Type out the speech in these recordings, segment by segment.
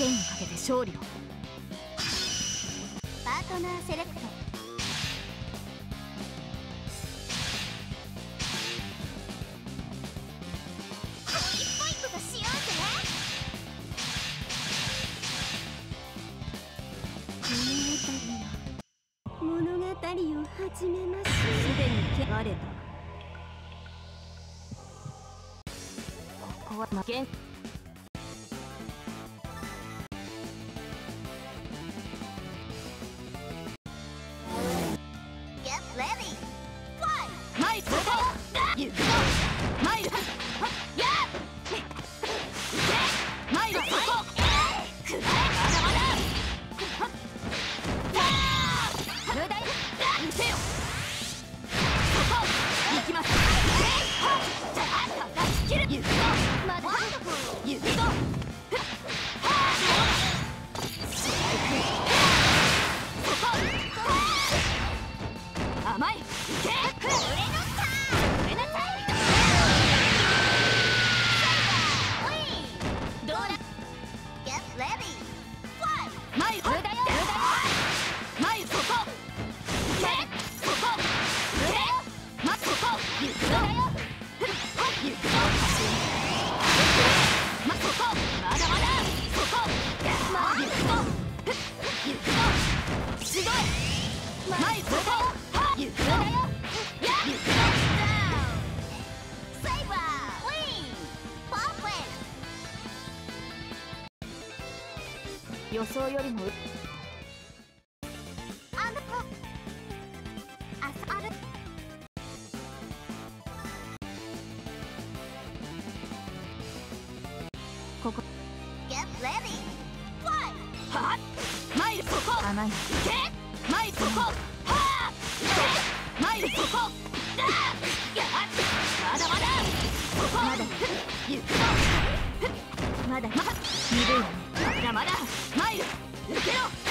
剣をかけて勝利を。パートナーセレクト。始めましすでに我だここは負け。ん想よりも。あのあさあるここ。Get ready! はっマイルこ。甘い。けマイルこ。はっマイルこ。だっまだまだ。ここ。まだ。行くぞまだ。まだ。いわねまだまだマイル受けろ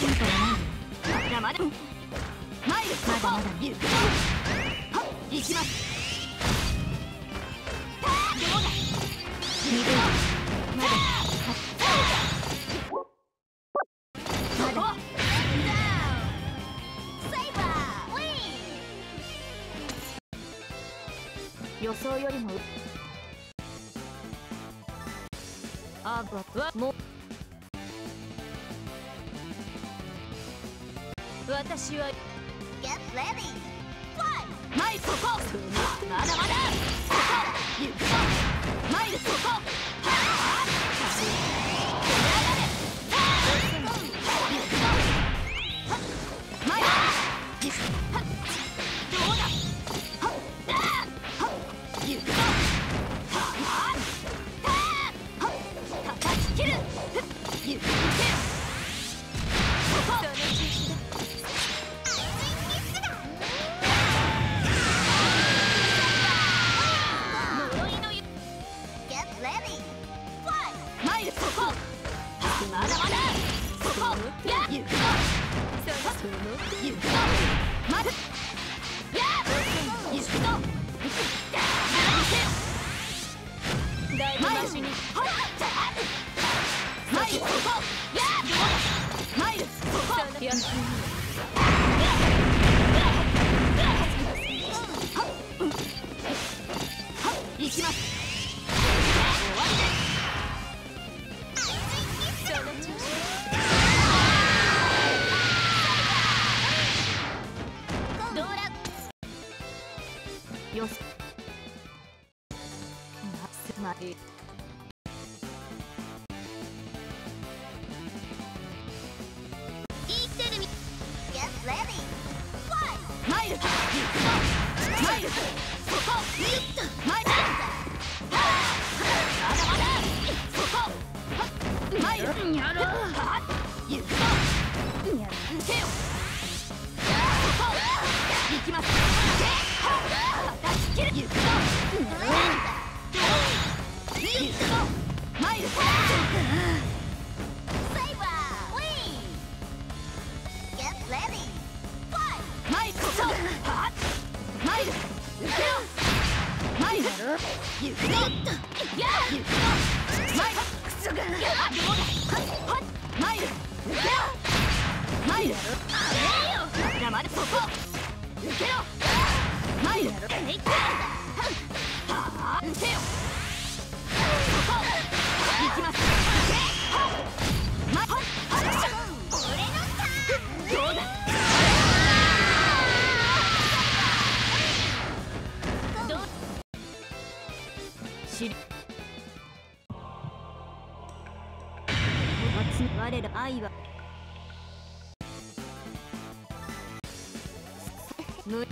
う予想よりもあばは。Get まだまだ。まマイルズマイルこマイマイル我ら愛は無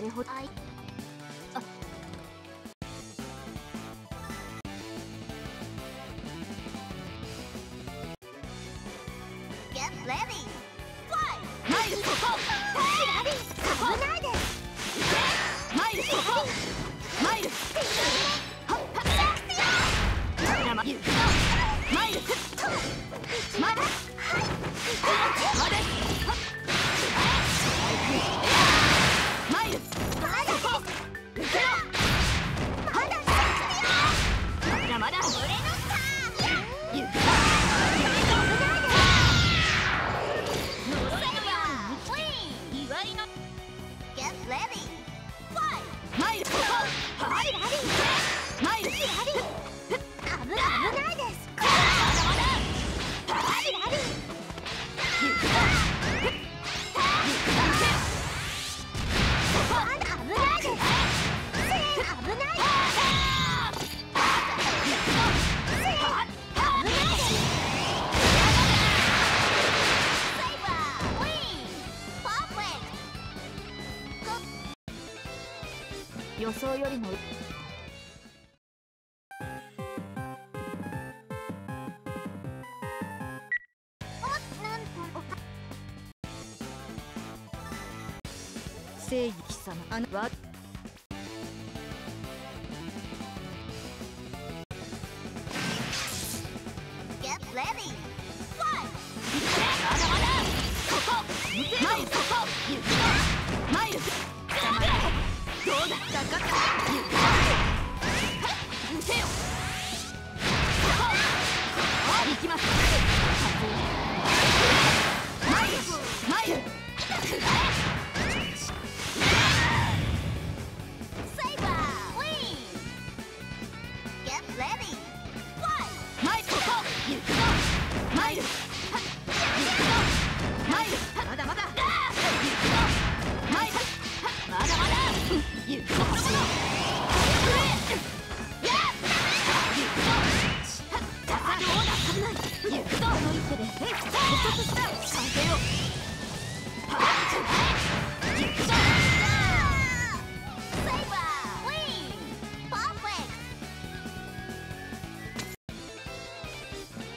金ほたい。予想よりも。正義貴様。あなたはきます。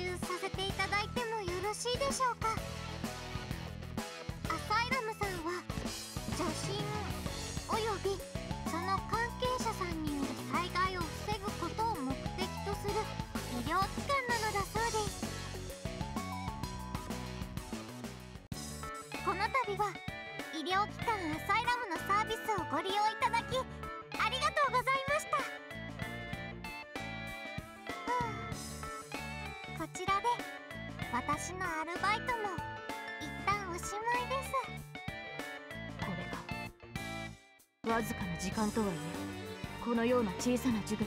習させていただいてもよろしいでしょうか？わずかな時間とはいえこのような小さな塾で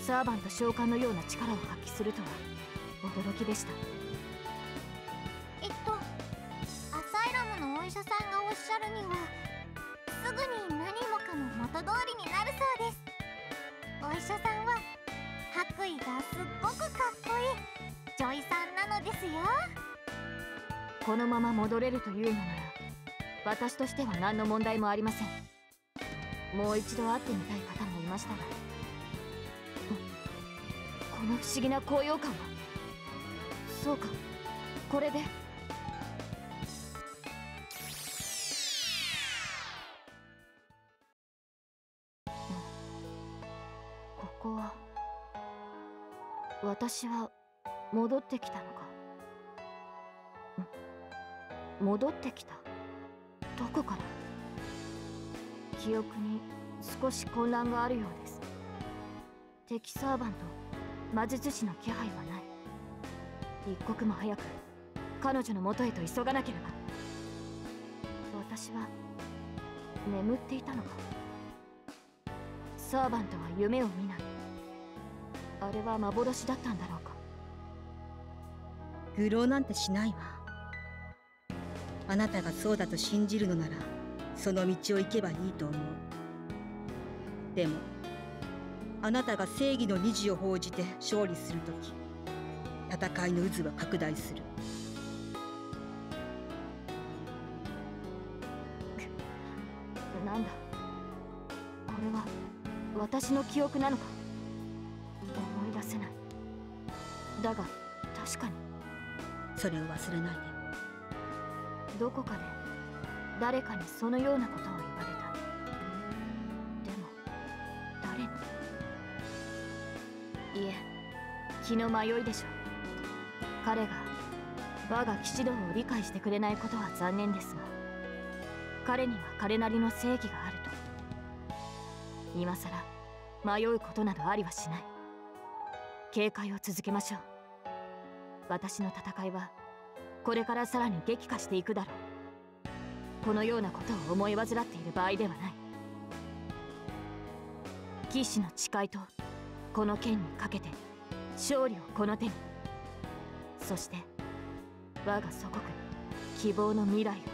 サーバント召喚のような力を発揮するとは驚きでした。えっとアサイラムのお医者さんがおっしゃるにはすぐに何もかも元通りになるそうです。お医者さんは白衣がすっごくかっこいい女医さんなのですよ。このまま戻れるというのなら私としては何の問題もありませんもう一度会ってみたい方もいましたが。この不思議な高揚感は。そうか。これで。ここは。私は戻ってきたのか。戻ってきた？どこから？記憶に少し混乱があるようです。敵サーバンと魔術師の気配はない。一刻も早く彼女の元へと急がなければ。私は眠っていたのか。サーバントは夢を見ない。あれは幻だったんだろうか。愚弄なんてしないわ。あなたがそうだと信じるのならその道を行けばいいと思う。でもあなたが正義の虹を報じて勝利するとき戦いの渦は拡大する。なんだ？これは私の記憶なのか？思い出せない。だが確かに。それを忘れないで。どこかで誰かにそのようなことを言われたでも誰に？いえ気の迷いでしょう。彼が我が騎士道を理解してくれないことは残念ですが彼には彼なりの正義があると。今さら迷うことなどありはしない。警戒を続けましょう。私の戦いはこれからさらに激化していくだろう。このようなことを思い患っている場合ではない。騎士の誓いとこの剣にかけて勝利をこの手に。そして我が祖国に希望の未来を。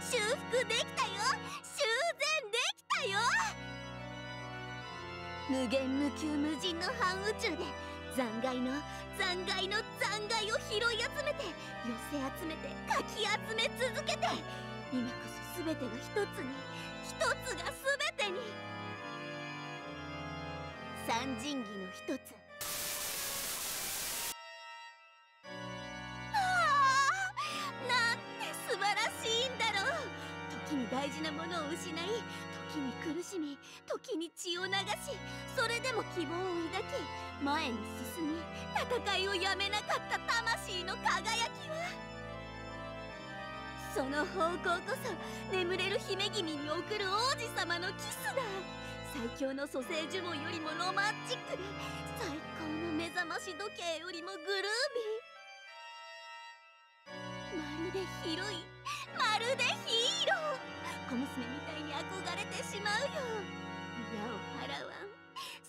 修復できたよ。修繕できたよ。無限無窮無尽の半宇宙で残骸の残骸の残骸を拾い集めて寄せ集めてかき集め続けて。今こそ全てが一つに。一つが全てに。三神器の一つ。時に大事なものを失い時に苦しみ時に血を流しそれでも希望を抱き前に進み戦いをやめなかった魂の輝きは。その方向こそ眠れる姫君に送る王子様のキスだ。最強の蘇生呪文よりもロマンチックで最高の目覚まし時計よりもグルーミー。まるでヒロインまるでヒーロー。小娘みたいに憧れてしまうよ。矢を払わん。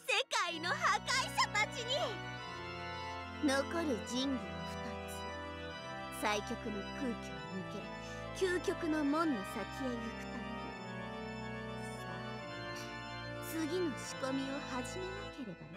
世界の破壊者たちに残る神器は2つ最極の空虚を抜け究極の門の先へ行くため。さあ次の仕込みを始めなければ